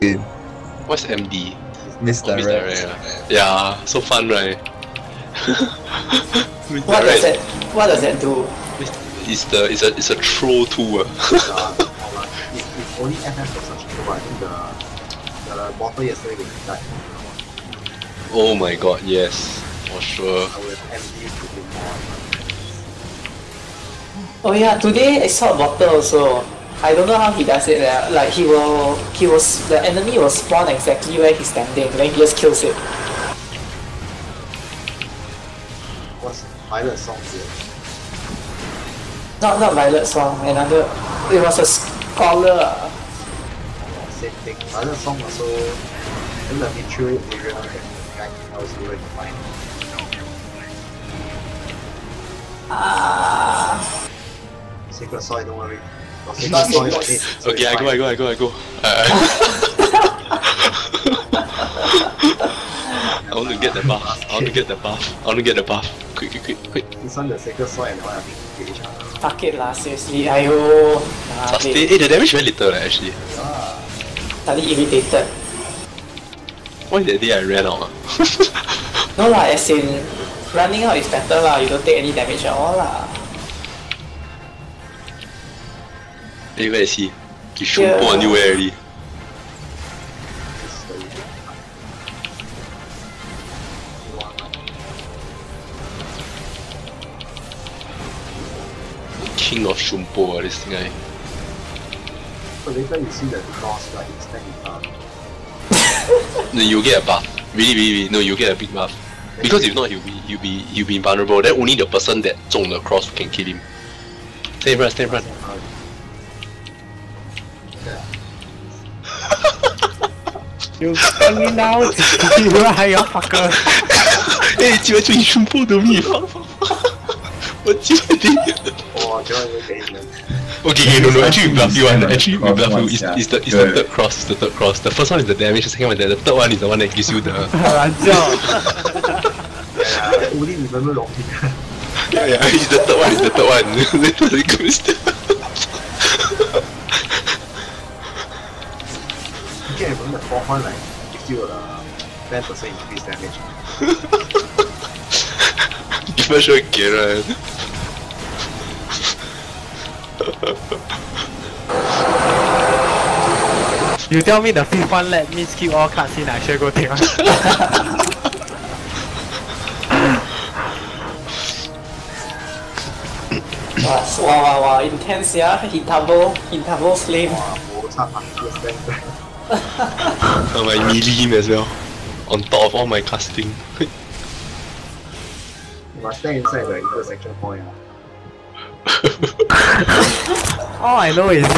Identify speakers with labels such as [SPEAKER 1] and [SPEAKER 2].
[SPEAKER 1] game.
[SPEAKER 2] What's MD? Oh,
[SPEAKER 1] Misdirect.
[SPEAKER 2] misdirect. Yeah, so fun, right?
[SPEAKER 3] What does
[SPEAKER 2] Misdirect
[SPEAKER 3] that what does that do?
[SPEAKER 2] It's the is a it's a troll tool.
[SPEAKER 4] if, if only FF was such a tool, I think the the bottle yesterday would have died.
[SPEAKER 2] oh my god, yes, for sure.
[SPEAKER 4] I would have emptied to be more.
[SPEAKER 3] Oh yeah, today I saw a bottle also. I don't know how he does it. eh. Like he will, he was the enemy will spawn exactly where he's standing, then he just kills it.
[SPEAKER 4] What's pilot song here?
[SPEAKER 3] Not not Violet Song, another. It was a scholar.
[SPEAKER 4] Same thing. Pilot song also in the mutual area guy I was able to find.
[SPEAKER 3] Ah,
[SPEAKER 4] Sacred soil, don't worry. Got sacred soil on it.
[SPEAKER 2] Okay, I go, I go, I go, I go. I, I want to get the buff. I want to get the buff. I want to get the buff. Quick, quick, quick, quick.
[SPEAKER 4] This one the sacred soil and the one I think each other.
[SPEAKER 3] fuck it lah, seriously. Ayo. Ah,
[SPEAKER 2] Sustain.
[SPEAKER 3] wait,
[SPEAKER 2] Eh, the damage very little eh, actually.
[SPEAKER 4] Ah,
[SPEAKER 3] slightly irritated.
[SPEAKER 2] Why that day I ran out? ah?
[SPEAKER 3] No lah, as in running out is better lah. You don't take any damage at all lah.
[SPEAKER 2] Where is he? He shoot
[SPEAKER 3] Yeah.
[SPEAKER 2] yeah. anywhere already.
[SPEAKER 4] this is the one.
[SPEAKER 2] King of Shumpo, this guy.
[SPEAKER 4] So later you see the cross right instead of
[SPEAKER 2] No, you'll get a buff. Really, really, really. No, you'll get a big buff. Because if not, you'll be, you'll be, you'll be invulnerable. Then only the person that the cross can kill him. Stay in front, stay in front.
[SPEAKER 5] You tell me now, you are your fucker.
[SPEAKER 2] 哎，机会追胸部的蜜蜂，我机会的。
[SPEAKER 4] 哇，这样就给你们
[SPEAKER 2] Okay, okay, no, no. Actually, we bluff you one. Actually, we
[SPEAKER 1] Cross
[SPEAKER 2] bluff you.
[SPEAKER 1] once,
[SPEAKER 2] Is
[SPEAKER 1] yeah.
[SPEAKER 2] is the is the
[SPEAKER 1] Good.
[SPEAKER 2] third cross? Is the third cross? The first one is the damage. The second one is the, the third one is the one that gives you the.
[SPEAKER 5] 懒觉。
[SPEAKER 4] 哎呀，无力你们不容易。
[SPEAKER 2] Yeah, yeah. It's the third one. It's the third one.
[SPEAKER 4] you get even the fourth one like gives you a ten percent increase damage.
[SPEAKER 2] Give a shot, Kieran.
[SPEAKER 5] You tell me the fifth one let me skip all cards in, I should go take one.
[SPEAKER 3] wow, wow, wow, intense, yeah. He double, he double slim.
[SPEAKER 4] Wow, 我差 understand that.
[SPEAKER 2] Oh, my melee as well. On top of all my casting.
[SPEAKER 4] You must stand inside the intersection point.
[SPEAKER 5] all oh, I know is